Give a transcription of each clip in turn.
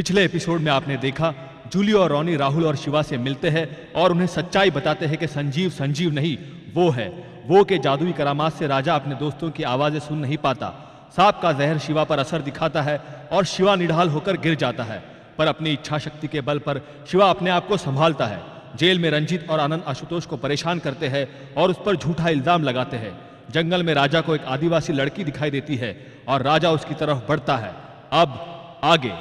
पिछले एपिसोड में आपने देखा जूली और रॉनी राहुल और शिवा से मिलते हैं और उन्हें सच्चाई बताते हैं कि संजीव संजीव नहीं, वो है। वो के जादुई करामात से राजा अपने दोस्तों की आवाज़ें सुन नहीं पाता। सांप का जहर शिवा पर असर दिखाता है और शिवा निढाल होकर गिर जाता है। पर अपनी इच्छा शक्ति के बल पर शिवा अपने आप को संभालता है। जेल में रंजीत और आनंद आशुतोष को परेशान करते हैं और उस पर झूठा इल्ज़ाम लगाते हैं। जंगल में राजा को एक आदिवासी लड़की दिखाई देती है और राजा उसकी तरफ़ बढ़ता है। अब आगे।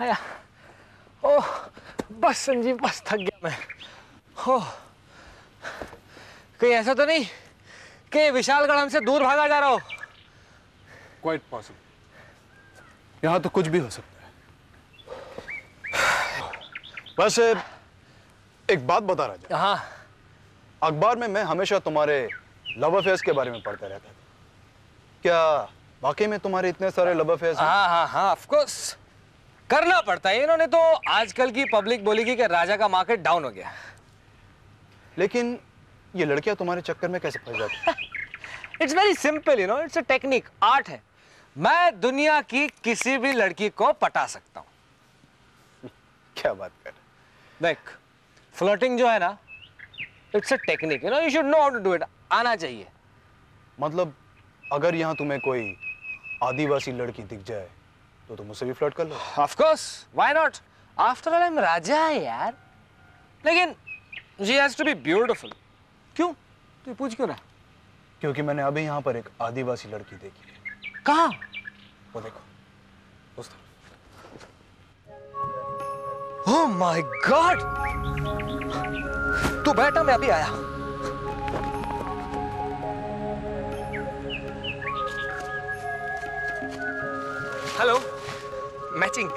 आया ओह बस संजीव बस थक गया मैं। हो। कहीं ऐसा तो नहीं कि विशालगढ़ हमसे दूर भागा जा रहा हो। क्वाइट पॉसिबल यहाँ तो कुछ भी हो सकता है। वैसे एक बात बता रहा हाँ। अखबार में मैं हमेशा तुम्हारे लव अफेयर्स के बारे में पढ़ता रहता था। क्या वाकई में तुम्हारे इतने सारे लव अफेयर्स हाँ? हाँ हाँ ऑफ़ कोर्स करना पड़ता है इन्होंने तो आजकल की पब्लिक बोलेगी कि राजा का मार्केट डाउन हो गया। लेकिन ये लड़कियाँ तुम्हारे चक्कर में कैसे फंस जाती? It's very simple you know it's a technique art है। मैं दुनिया की किसी भी लड़की को पटा सकता हूँ। क्या बात कर देख फ्लर्टिंग जो है ना it's a technique you know you should know how to do it आना चाहिए। मतलब अगर यहाँ तुम्हें कोई आदिवासी लड़की दिख जाए तो तुम उससे भी फ्लर्ट कर लो। Of course why not after all I am Raja है यार। लेकिन she has to be beautiful क्यों? तू पूछ क्यों ना क्योंकि मैंने अभी यहाँ पर एक आदिवासी लड़की देखी। कहाँ? वो देखो। उस तरफ़। ओह माय गॉड तू बैठा मैं अभी आया हेलो मैचिंग।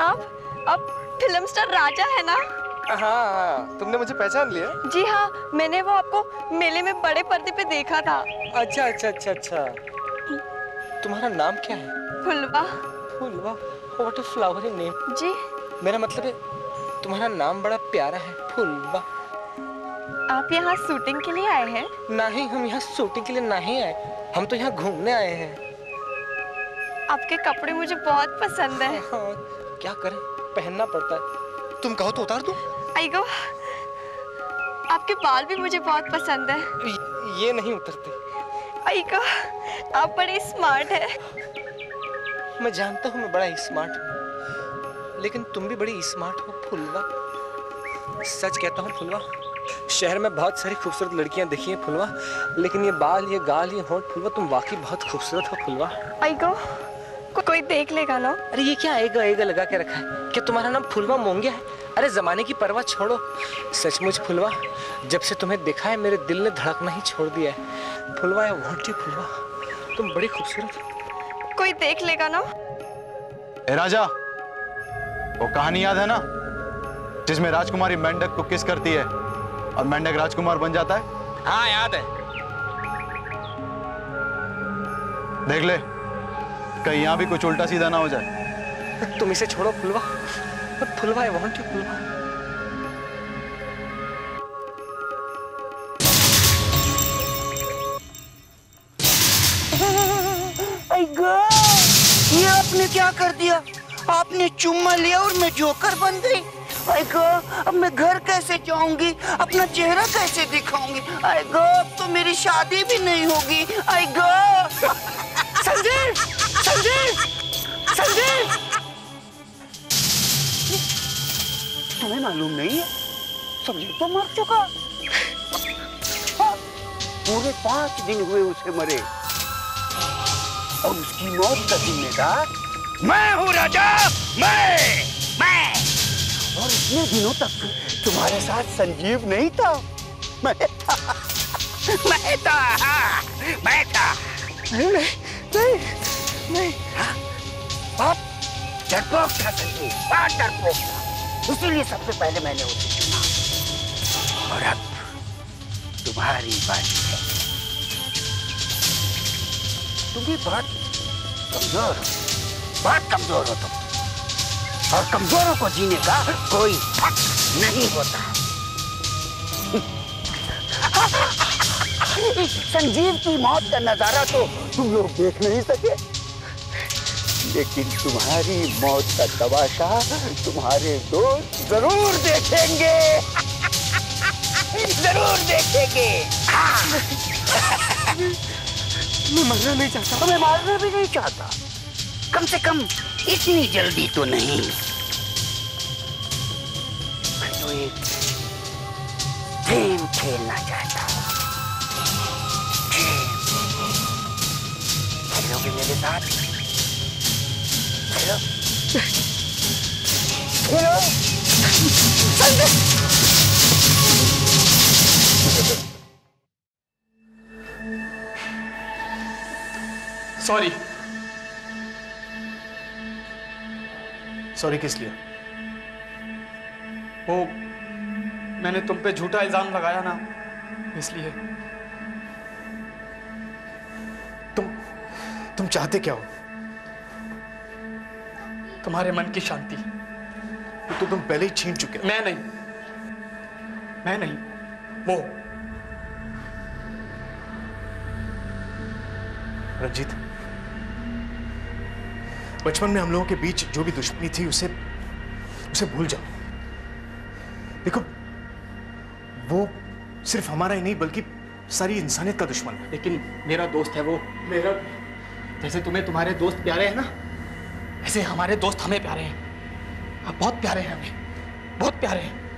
आप आप फ़िल्म स्टार राजा है ना? हाँ तुमने मुझे पहचान लिया? जी हाँ मैंने वो आपको मेले में बड़े पर्दे पे देखा था। अच्छा अच्छा अच्छा अच्छा। तुम्हारा नाम क्या है? Phulwa. Phulwa? What a flowery name जी। मेरा मतलब है तुम्हारा नाम बड़ा प्यारा है फूलवा आप यहाँ शूटिंग के लिए आए हैं? नहीं हम यहाँ शूटिंग के लिए नहीं आए। हम तो यहाँ घूमने आए हैं। आपके कपड़े मुझे बहुत पसंद है। हाँ, क्या करें? पहनना पड़ता है। तुम कहो तो उतार दूँ? आइगो आपके बाल भी मुझे बहुत पसंद है। ये- नहीं उतरते। आइगो आप बड़े स्मार्ट है। मैं जानता हूँ मैं बड़ा स्मार्ट हूँ। लेकिन तुम भी बड़ी स्मार्ट हो फुलवा। सच कहता हूँ फुलवा शहर में बहुत सारी खूबसूरत लड़कियाँ देखी हैं फुलवा लेकिन ये बाल ये गाल ये होंठ फुलवा तुम वाकई बहुत खूबसूरत हो फुलवा। आइगो को, कोई देख लेगा ना? अरे ये क्या आएगा आएगा लगा के रखा है। क्या तुम्हारा नाम फुलवा मोंगिया है? अरे जमाने की परवाह छोड़ो। सचमुच फुलवा जब से तुम्हें देखा है मेरे दिल ने धड़कना ही छोड़ दिया है। फुलवा या वोटी फुलवा। तुम बड़ी खूबसूरत हो। कोई देख लेगा ना? ए राजा वो कहानी याद है ना? जिसमें राजकुमारी मेंढक को किस करती है और मेंढक राजकुमार बन जाता है? हाँ याद है। देख ले कहीं यहाँ भी कुछ उल्टा सीधा ना हो जाए। तुम इसे छोड़ो Phulwa. But Phulwa I want you Phulwa ये आपने क्या कर दिया? आपने चुम्मा लिया और मैं जोकर बन गई। आई गो, अब मैं घर कैसे जाऊँगी? अपना चेहरा कैसे दिखाऊँगी? आई गो, अब तो मेरी शादी भी नहीं होगी। आई गो। संजीव संजीव संजीव। तुम्हें मालूम नहीं है? संजीव तो मर चुका। पूरे पाँच दिन हुए उसे मरे। और उसकी मौत का जिम्मेदार मैं हूँ राजा! मैं! मैं! और इतने दिनों तक तुम्हारे साथ संजीव नहीं था। मैं था। मैं था हाँ, मैं था। नहीं नहीं नहीं हाँ, बहुत डरपोक था संजीव बहुत डरपोक था। इसीलिए सबसे पहले मैंने उसे चुना। और अब तुम्हारी बारी है। तुम भी बहुत कमज़ोर हो। बहुत कमज़ोर हो तुम। और कमजोरों को जीने का कोई हक नहीं होता। संजीव की मौत का नज़ारा तो तुम लोग देख नहीं सके। लेकिन तुम्हारी मौत का तमाशा तुम्हारे दोस्त ज़रूर देखेंगे। ज़रूर देखेंगे। मैं मरना नहीं चाहता। मैं मारना भी नहीं चाहता। कम से कम इतनी जल्दी तो नहीं। मैं तो एक गेम खेलना चाहता हूँ। मेरे साथ? खेलो। खेलो। सॉरी सॉरी किस लिए? वो मैंने तुम पे झूठा इल्ज़ाम लगाया ना इसलिए। तुम तुम चाहते क्या हो? तुम्हारे मन की शांति। तो तुम पहले ही छीन चुके मैं नहीं। मैं नहीं वो। रंजीत। बचपन में हम लोगों के बीच जो भी दुश्मनी थी उसे उसे भूल जाओ। देखो वो सिर्फ़ हमारा ही नहीं बल्कि सारी इंसानियत का दुश्मन है। लेकिन मेरा दोस्त है वो। मेरा जैसे तुम्हें तुम्हारे दोस्त प्यारे हैं ना ऐसे हमारे दोस्त हमें प्यारे हैं। आप बहुत प्यारे हैं हमें। बहुत प्यारे हैं।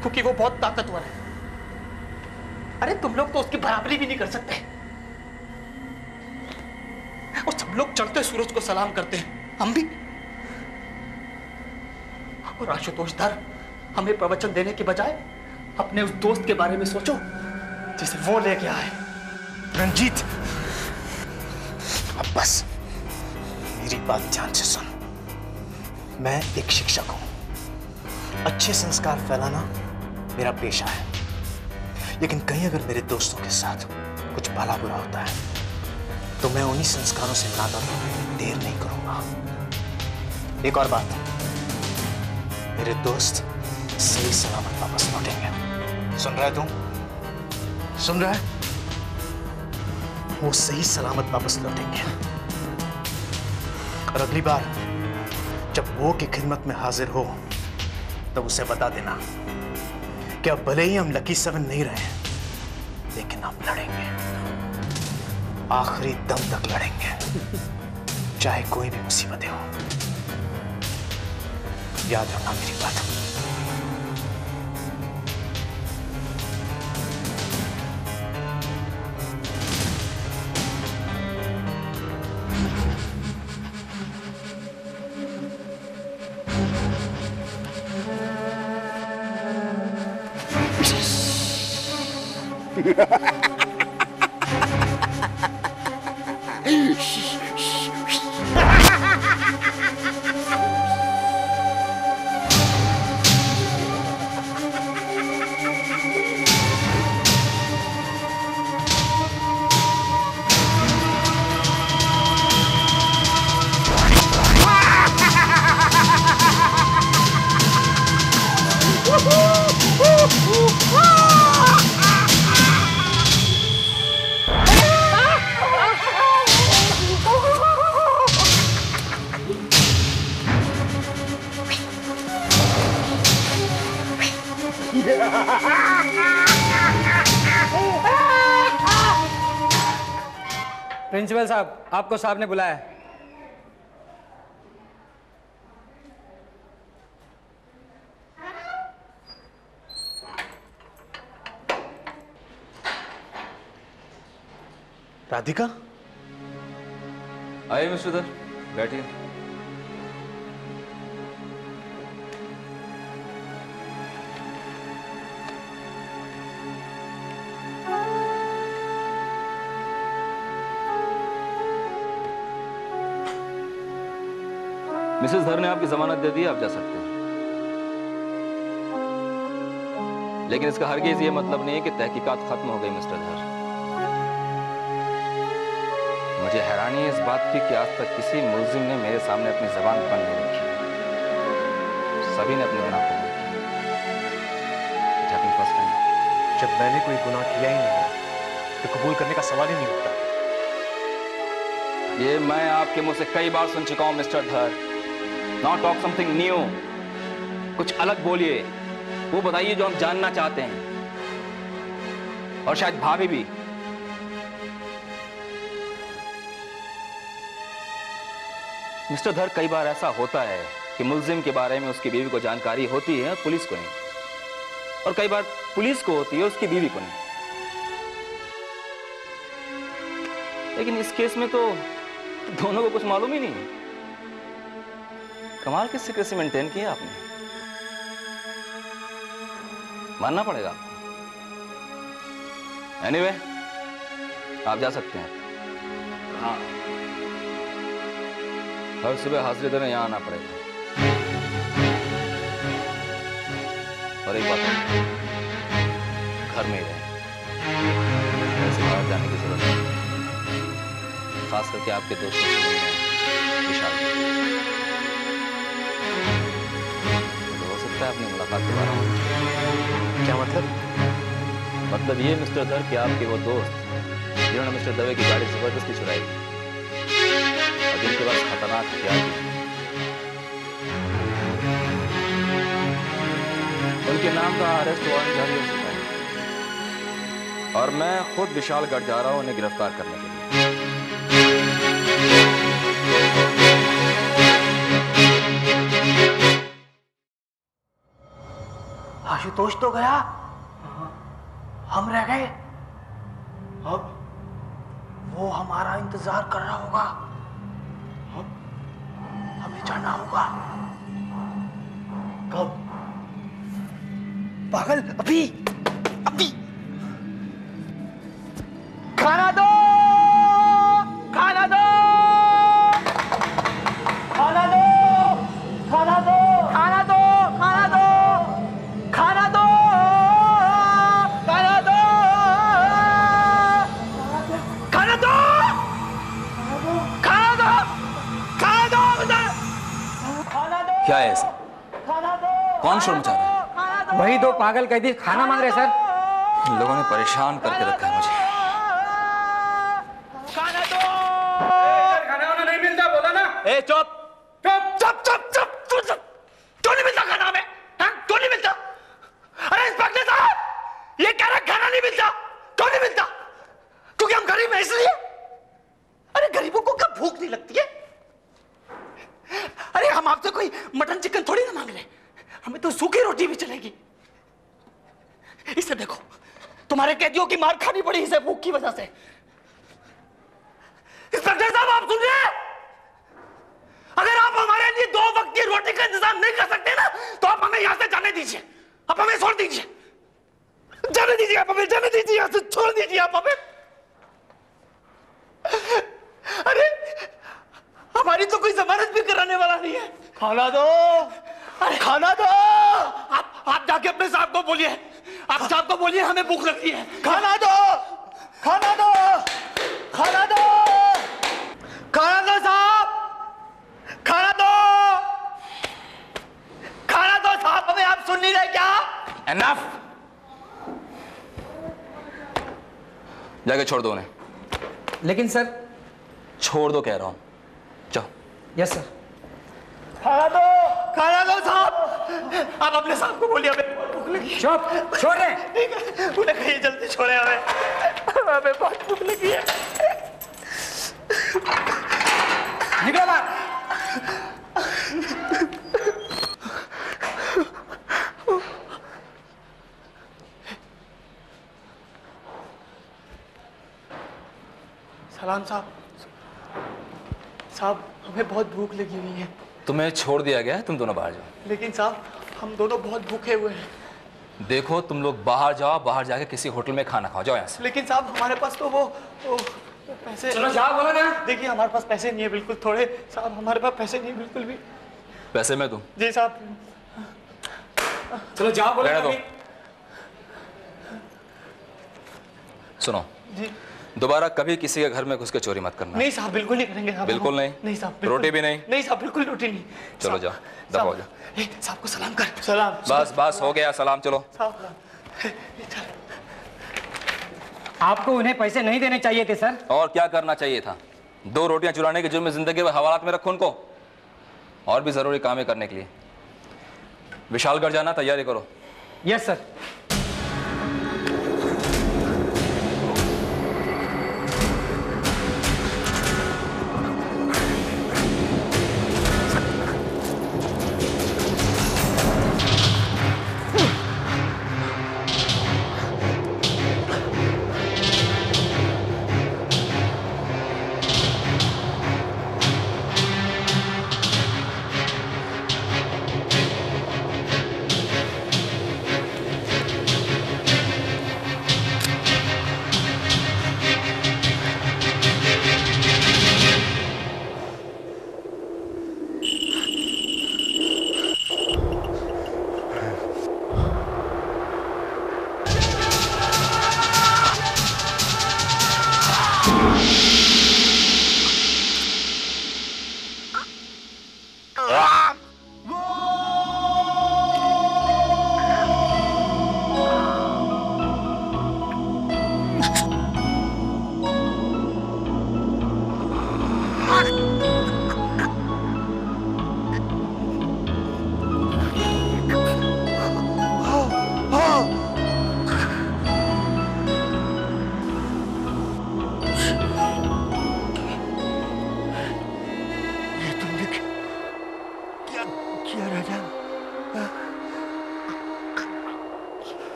क्योंकि वो बहुत ताकतवर है। अरे तुम लोग तो उसकी बराबरी भी नहीं कर सकते। लोग चढ़ते सूरज को सलाम करते हैं। हम भी। और आशुतोष धर, हमें प्रवचन देने के बजाय अपने उस दोस्त के बारे में सोचो, जिसे वो लेके आए रंजीत, अब बस। मेरी बात ध्यान से सुन। मैं एक शिक्षक हूँ। अच्छे संस्कार फैलाना मेरा पेशा है। लेकिन कहीं अगर मेरे दोस्तों के साथ कुछ भला बुरा होता है तो मैं उन्हीं संस्कारों से नाता देर नहीं करूँगा। एक और बात। मेरे दोस्त सही सलामत वापस लौटेंगे। सुन रहा है तुम सुन रहा है? वो सही सलामत वापस लौटेंगे। और अगली बार, जब वो की खिदमत में हाजिर हो, तब उसे बता देना कि अब भले ही हम लकी सेवन नहीं रहे, लेकिन हम लड़ेंगे। आखिरी दम तक लड़ेंगे। चाहे कोई भी मुसीबतें हो। याद रखना मेरी बात। よしよし。प्रिंसिपल साहब आपको साहब ने बुलाया राधिका? आइए मिस्टर बैठिए। मिसेस धर ने आपकी जमानत दे दी आप जा सकते हैं। लेकिन इसका हरगिज ये मतलब नहीं है कि तहकीकात खत्म हो गई मिस्टर धर। मुझे हैरानी है इस बात की कि आज तक किसी मुलजिम ने मेरे सामने अपनी जबान बंद नहीं रखी। सभी ने अपनी गुनाह कबूल की फ़र्स्ट टाइम जब मैंने कोई गुनाह किया ही नहीं है तो कबूल करने का सवाल ही नहीं उठता। ये मैं आपके मुँह से कई बार सुन चुका हूँ मिस्टर धर। नॉट टॉक समथिंग न्यू कुछ अलग बोलिए। वो बताइए जो हम जानना चाहते हैं। और शायद भाभी भी। मिस्टर धर, कई बार ऐसा होता है कि मुलजिम के बारे में उसकी बीवी को जानकारी होती है, पुलिस को नहीं। और कई बार पुलिस को होती है, उसकी बीवी को नहीं। लेकिन इस केस में तो दोनों को कुछ मालूम ही नहीं। है कमाल की सीक्रेसी मेंटेन की है आपने। मानना पड़ेगा एनीवे anyway, आप जा सकते हैं। हाँ। हर सुबह हाजिरी देने यहाँ आना पड़ेगा। और एक बात घर में ही रहें। ऐसे बाहर जाने की ज़रूरत नहीं। खास करके आपके दोस्तों विशाल। तो हो अपनी मुलाकात दोबारा हो क्या मतलब? मतलब ये, मिस्टर धर, कि आपके वो दोस्त, जिन्होंने मिस्टर दवे की गाड़ी ज़बरदस्ती छुड़ाई और जिनके पास खतरनाक हथियार उनके नाम का अरेस्ट वारंट जारी हो चुका है। और मैं खुद विशालगढ़ जा रहा हूँ उन्हें गिरफ़्तार करने के लिए। आशुतोष तो गया। हम रह गए। अब? वो हमारा इंतज़ार कर रहा होगा। अब? हमें जाना होगा। कब? पागल अभी। अभी। क्या है ऐसा? कौन शोर मचा रहा है? वही दो पागल कैदी खाना मांग रहे सर। इन लोगों ने परेशान करके रखा है मुझे। खाना दो खाना नहीं मिलता बोला ना ए चौथ चुप चुप चुप चुप चुप चुप क्यों नहीं मिलता खाना हमें हाँ? क्यों नहीं मिलता अरे इंस्पेक्टर साहब ये कह रहा खाना नहीं मिलता क्यों नहीं मिलता क्योंकि हम गरीब हैं इसलिए अरे गरीबों को कब भूख नहीं लगती है अरे हम आपसे कोई मटन चिकन थोड़ी ना मांग रहे हमें तो सूखी रोटी भी चलेगी इसे देखो तुम्हारे कैदियों की मार खानी पड़ी इसे भूख की वजह से। इंस्पेक्टर साहब आप सुन रहे अगर आप हमारे लिए दो वक्त की रोटी का इंतज़ाम नहीं कर सकते ना तो आप हमें यहाँ से जाने दीजिए। आप हमें छोड़ दीजिए। जाने दीजिए आप हमें, जाने दीजिए, यहाँ से छोड़ दीजिए आप हमें अरे हमारी तो कोई जमानत भी कराने वाला नहीं है खाना दो अरे खाना दो आप आप जाके अपने साहब को बोलिए आप साहब को बोलिए हमें भूख लगती है। खाना दो। खाना दो। खाना दो। खाना दो साहब। खाना दो। खाना दो साहब हमें आप सुन नहीं रहे क्या? एनफ जाके छोड़ दो उन्हें। लेकिन सर छोड़ दो कह रहा हूँ। जाओ यस सर खाना दो। खाना दो साहब। आप अपने साहब को बोलिए लगी चुप छोड़। रहे उन्हें कहिए जल्दी छोड़े हमें। हमें बहुत भूख लगी है। निकलो बाहर। सलाम साहब। साहब हमें बहुत भूख लगी हुई है। तुम्हें छोड़ दिया गया है तुम दोनों बाहर जाओ। लेकिन साहब हम दोनों बहुत भूखे हुए हैं। देखो तुम लोग बाहर जाओ बाहर जाके किसी होटल में खाना खाओ। जाओ यहाँ से। लेकिन साहब हमारे पास तो वो, वो पैसे चलो जाओ बोलो ना। देखिए हमारे पास पैसे नहीं है बिल्कुल थोड़े। साहब हमारे पास पैसे नहीं है बिल्कुल भी। पैसे में तुम जी साहब। चलो जाओ बोलो दो। सुनो। जी। दोबारा कभी किसी के घर में घुस के चोरी मत करना। नहीं साहब बिल्कुल नहीं करेंगे साहब। बिल्कुल नहीं? नहीं साहब रोटी भी नहीं? नहीं? साहब बिल्कुल रोटी नहीं। चलो जाओ, दफ़ा हो साहब, साहब को सलाम कर। सलाम। बस बस हो गया सलाम चलो। आपको उन्हें पैसे नहीं देने चाहिए थे सर? और क्या करना चाहिए था? दो रोटियाँ चुराने के जुर्म ज़िंदगी में हवालात में रखो उनको। और भी ज़रूरी काम है करने के लिए। विशालगढ़ जाना तैयारी करो। Yes sir.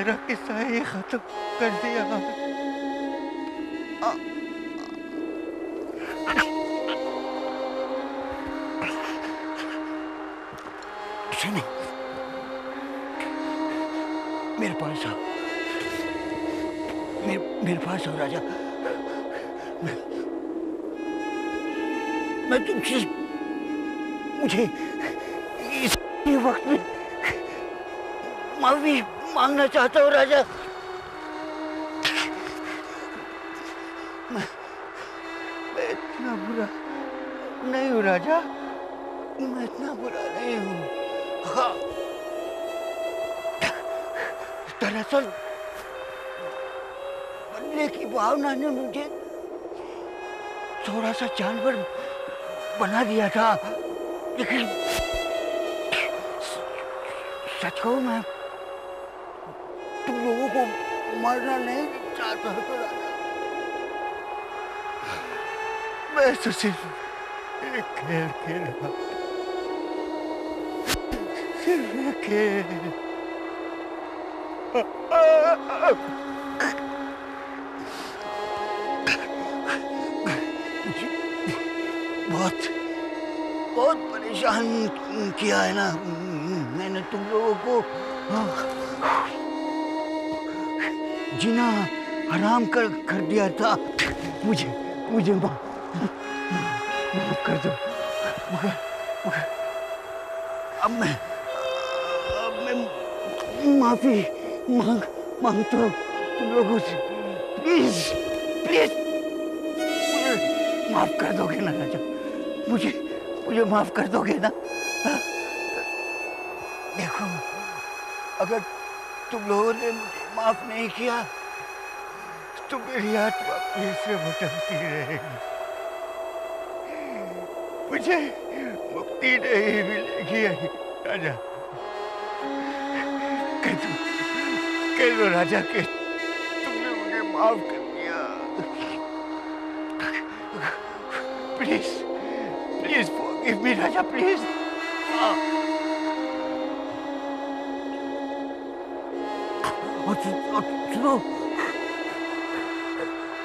मेरा किस्सा ही खत्म कर दिया आ- मेरे पास आओ। मेरे मेरे पास आओ राजा। मैं, मैं तुमसे मुझे इस वक्त में माफ़ी मांगना चाहता हूँ राजा। मैं, इतना बुरा नहीं हूँ राजा। मैं इतना बुरा नहीं हूँ। दरअसल बनने की भावना ने मुझे थोड़ा सा जानवर बना दिया था। लेकिन सच कहूँ मैं को मारना नहीं चाहता राजा मैं तो सिर्फ़ एक खेल खेल सिर्फ़ एक खेल। बहुत बहुत परेशान किया है ना मैंने तुम लोगों को। जीना हराम कर कर दिया था। मुझे मुझे माफ़ कर दो। मगर मगर अब मैं अब मैं माफ़ी मांग, माँगता हूँ तुम लोगों से। प्लीज़ प्लीज़, मुझे माफ़ कर दोगे ना राजा। मुझे मुझे माफ़ कर दोगे ना। हाँ? देखो, अगर तुम लोगों ने मुझे माफ़ नहीं किया तो मेरी आत्मा फिर से भटकती रहेगी। मुझे मुक्ति नहीं मिलेगी राजा। कह दो कह दो राजा के तुमने मुझे माफ़ कर दिया। Please please forgive me, Raja, please. और सुनो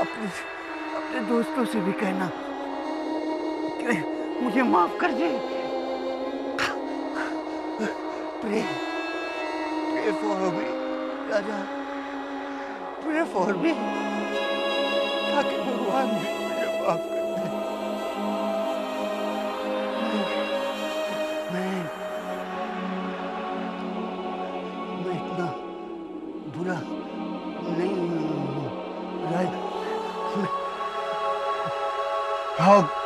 अपने अपने दोस्तों से भी कहना कि मुझे माफ़ कर दे। Pray pray for me Raja pray for me ताकि भगवान भी मुझे माफ़ कर। नहीं राज हाँ